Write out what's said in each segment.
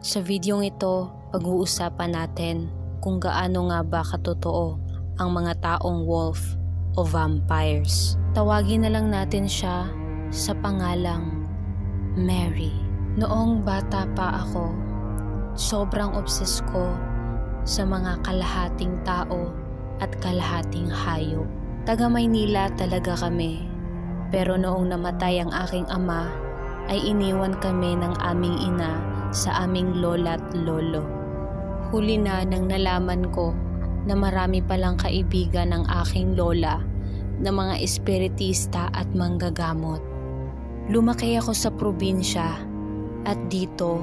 Sa videong ito, pag-uusapan natin kung gaano nga ba katotoo ang mga taong wolf o vampires. Tawagin na lang natin siya sa pangalang Mary. Noong bata pa ako, sobrang obses ko sa mga kalahating tao at kalahating hayop. Taga Maynila talaga kami. Pero noong namatay ang aking ama, ay iniwan kami ng aming ina sa aming lola at lolo. Huli na nang nalaman ko na marami palang kaibigan ng aking lola na mga espiritista at manggagamot. Lumaki ako sa probinsya at dito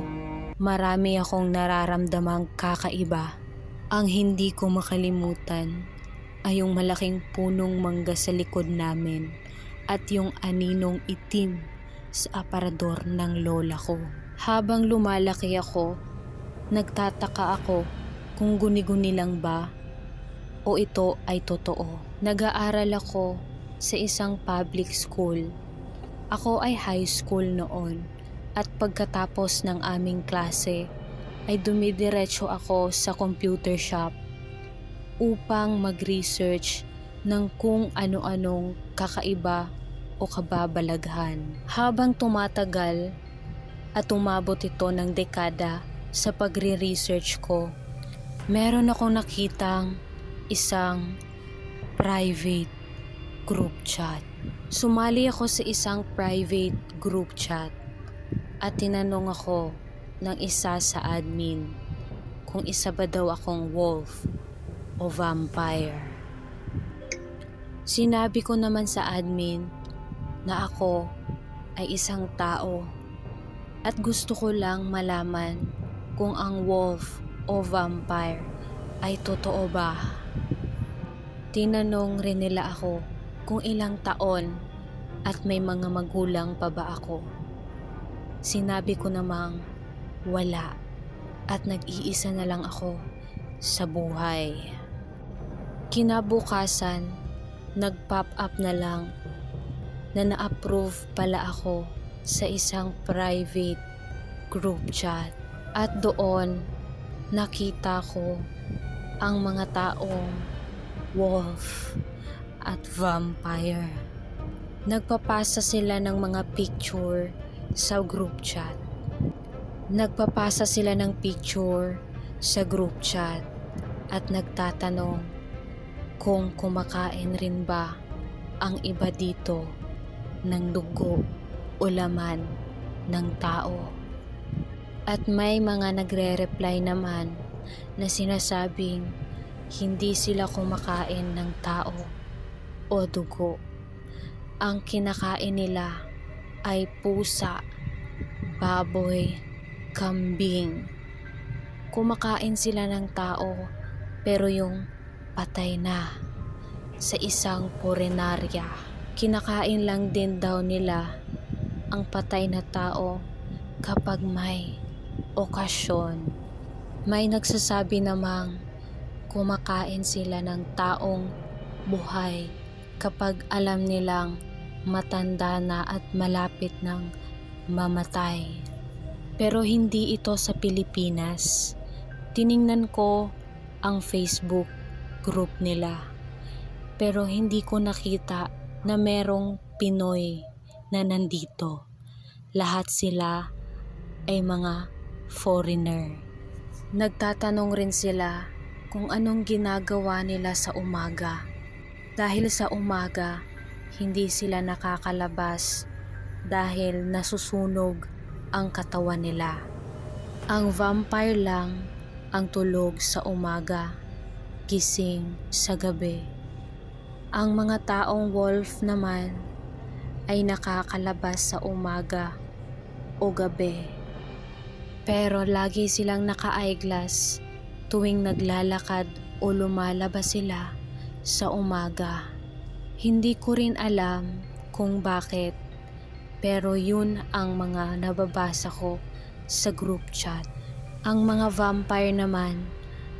marami akong nararamdamang kakaiba. Ang hindi ko makalimutan ay yung malaking punong mangga sa likod namin at yung aninong itim sa aparador ng lola ko. Habang lumalaki ako, nagtataka ako kung guni-guni lang ba o ito ay totoo. Nag-aaral ako sa isang public school. Ako ay high school noon at pagkatapos ng aming klase ay dumidiretso ako sa computer shop upang mag-research ng kung ano-anong kakaiba o kababalaghan. Habang tumatagal at umabot ito ng dekada sa pagre-research ko, meron akong nakitang isang private group chat. Sumali ako sa isang private group chat at tinanong ako ng isa sa admin kung isa ba daw akong wolf o vampire. Sinabi ko naman sa admin na ako ay isang tao at gusto ko lang malaman kung ang wolf o vampire ay totoo ba. Tinanong rin nila ako kung ilang taon at may mga magulang pa ba ako. Sinabi ko namang wala at nag-iisa na lang ako sa buhay. Kinabukasan, nag-pop up na lang na na-approve pala ako sa isang private group chat. At doon, nakita ko ang mga taong wolf at vampire. Nagpapasa sila ng mga picture sa group chat. Nagpapasa sila ng picture sa group chat at nagtatanong kung kumakain rin ba ang iba dito ng dugo o ng tao. At may mga nagre-reply naman na sinasabing hindi sila kumakain ng tao o dugo. Ang kinakain nila ay pusa, baboy, kambing. Kumakain sila ng tao pero yung patay na sa isang purinarya. Kinakain lang din daw nila ang patay na tao kapag may okasyon. May nagsasabi namang kumakain sila ng taong buhay kapag alam nilang matanda na at malapit ng mamatay. Pero hindi ito sa Pilipinas. Tiningnan ko ang Facebook group nila. Pero hindi ko nakita na merong Pinoy na nandito. Lahat sila ay mga foreigner. Nagtatanong rin sila kung anong ginagawa nila sa umaga. Dahil sa umaga, hindi sila nakakalabas dahil nasusunog ang katawan nila. Ang vampire lang ang tulog sa umaga gising sa gabi. Ang mga taong wolf naman ay nakakalabas sa umaga o gabi. Pero lagi silang naka-eyeglass tuwing naglalakad o lumalabas sila sa umaga. Hindi ko rin alam kung bakit pero yun ang mga nababasa ko sa group chat. Ang mga vampire naman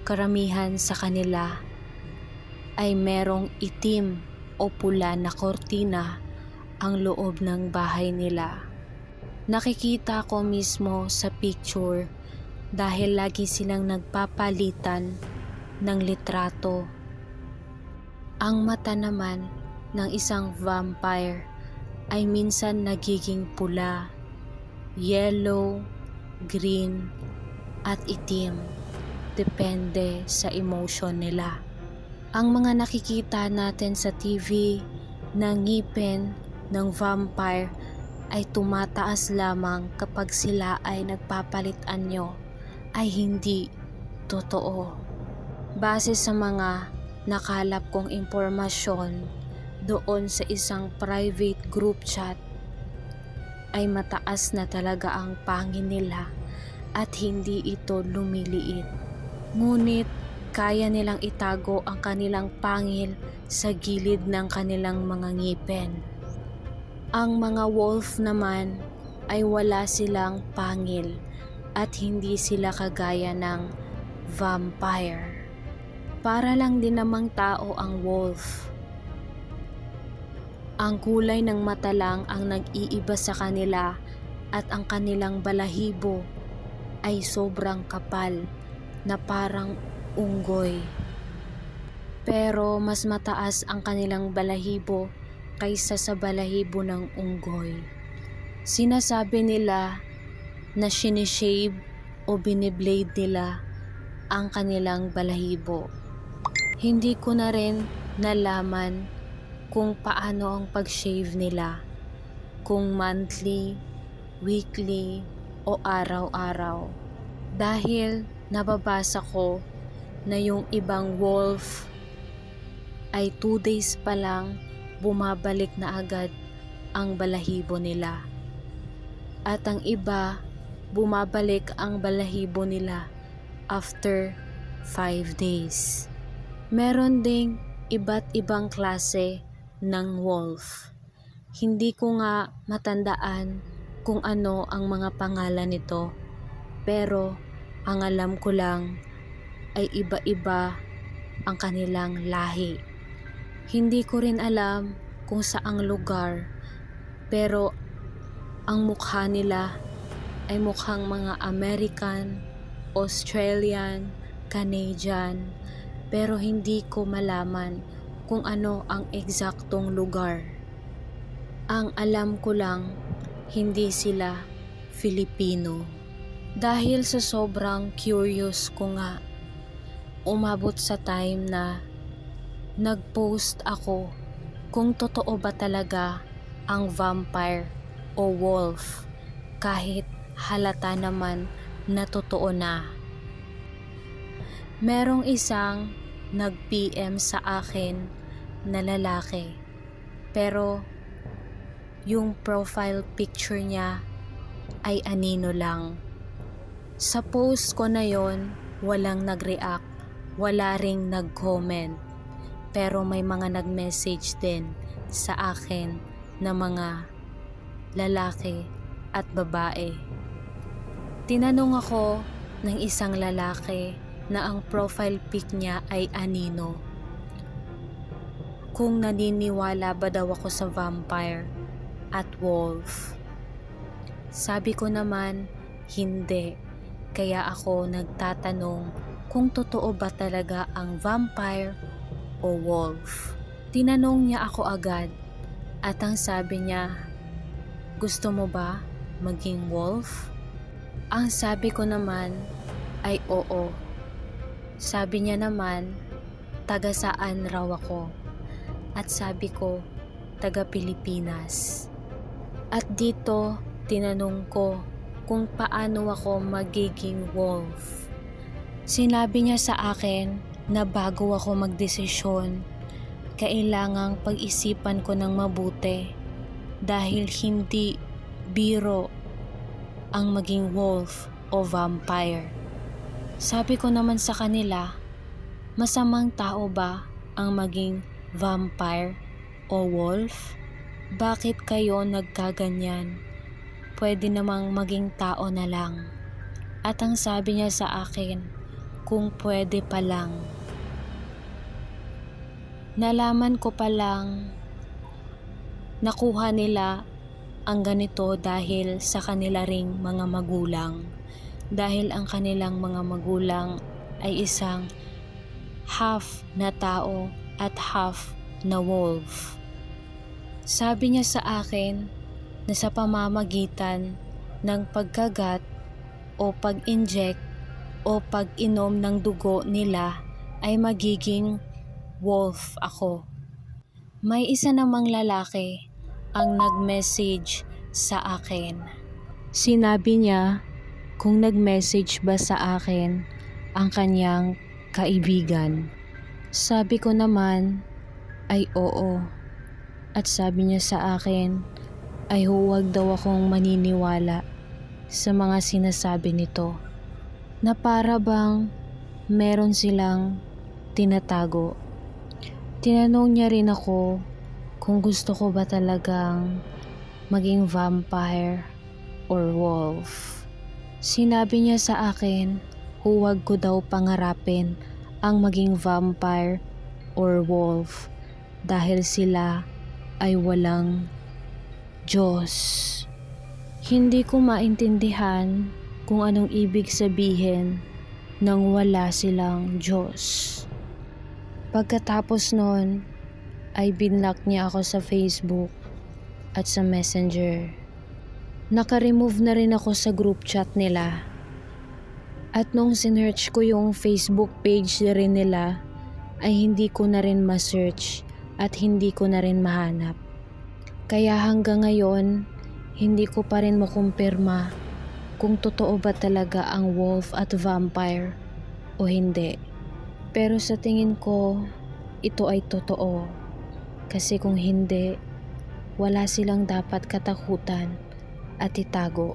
karamihan sa kanila ay merong itim o pula na kortina ang loob ng bahay nila. Nakikita ko mismo sa picture dahil lagi silang nagpapalitan ng litrato. Ang mata naman ng isang vampire ay minsan nagiging pula, yellow, green, at itim. Depende sa emotion nila. Ang mga nakikita natin sa TV na ngipin ng vampire ay tumataas lamang kapag sila ay nagpapalit anyo ay hindi totoo. Base sa mga nakalap kong impormasyon doon sa isang private group chat ay mataas na talaga ang pangin nila at hindi ito lumiliit. Ngunit kaya nilang itago ang kanilang pangil sa gilid ng kanilang mga ngipin. Ang mga wolf naman ay wala silang pangil at hindi sila kagaya ng vampire. Para lang din namang tao ang wolf. Ang kulay ng mata lang ang nag-iiba sa kanila at ang kanilang balahibo ay sobrang kapal na parang unggoy. Pero mas mataas ang kanilang balahibo kaysa sa balahibo ng unggoy. Sinasabi nila na sinishave o biniblade nila ang kanilang balahibo. Hindi ko na rin nalaman kung paano ang pag-shave nila. Kung monthly, weekly, o araw-araw. Dahil nababasa ko na yung ibang wolf ay 2 days pa lang bumabalik na agad ang balahibo nila. At ang iba bumabalik ang balahibo nila after 5 days. Meron ding iba't ibang klase ng wolf. Hindi ko nga matandaan kung ano ang mga pangalan nito, pero ang alam ko lang ay iba-iba ang kanilang lahi. Hindi ko rin alam kung saang lugar, pero ang mukha nila ay mukhang mga American, Australian, Canadian, pero hindi ko malaman kung ano ang eksaktong lugar. Ang alam ko lang, hindi sila Filipino. Dahil sa sobrang curious ko nga, umabot sa time na nag-post ako kung totoo ba talaga ang vampire o wolf kahit halata naman na totoo na. Merong isang nag-PM sa akin na lalaki pero yung profile picture niya ay anino lang. Sa post ko na yon, walang nag-react, wala ring nag-comment. Pero may mga nag-message din sa akin na mga lalaki at babae. Tinanong ako ng isang lalaki na ang profile pic niya ay anino. Kung naniniwala ba daw ako sa vampire at wolf. Sabi ko naman, hindi. Kaya ako nagtatanong kung totoo ba talaga ang vampire o wolf. Tinanong niya ako agad at ang sabi niya, gusto mo ba maging wolf? Ang sabi ko naman ay oo. Sabi niya naman, taga saan raw ako? At sabi ko, taga Pilipinas. At dito, tinanong ko kung paano ako magiging wolf. Sinabi niya sa akin na bago ako magdesisyon, kailangang pag-isipan ko ng mabuti dahil hindi biro ang maging wolf o vampire. Sabi ko naman sa kanila, masamang tao ba ang maging vampire o wolf? Bakit kayo nagkaganyan? Pwede namang maging tao na lang. At ang sabi niya sa akin, kung pwede pa lang. Nalaman ko pa lang nakuha nila ang ganito dahil sa kanila ring mga magulang. dahil ang kanilang mga magulang ay isang half na tao at half na wolf. Sabi niya sa akin na sa pamamagitan ng pagkagat o pag-inject o pag-inom ng dugo nila ay magiging wolf ako. May isa namang lalaki ang nag-message sa akin. Sinabi niya kung nag-message ba sa akin ang kanyang kaibigan. Sabi ko naman ay oo. At sabi niya sa akin ay huwag daw akong maniniwala sa mga sinasabi nito na para bang meron silang tinatago. Tinanong niya rin ako kung gusto ko ba talagang maging vampire or wolf. Sinabi niya sa akin, huwag ko daw pangarapin ang maging vampire or wolf dahil sila ay walang Diyos. Hindi ko maintindihan kung anong ibig sabihin nang wala silang Diyos. Pagkatapos noon ay binlock niya ako sa Facebook at sa Messenger. Naka-remove na rin ako sa group chat nila. At nung sinearch ko yung Facebook page rin nila ay hindi ko na rin ma-search at hindi ko na rin mahanap. Kaya hanggang ngayon, hindi ko pa rin makumpirma kung totoo ba talaga ang wolf at vampire o hindi. Pero sa tingin ko, ito ay totoo. Kasi kung hindi, wala silang dapat katakutan at itago.